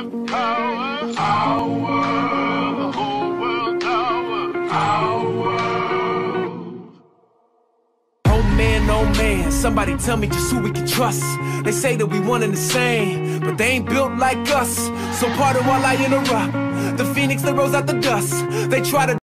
Oh, oh man, somebody tell me just who we can trust. They say that we one and the same, but they ain't built like us. So pardon while I interrupt. The phoenix that rose out the dust. They try to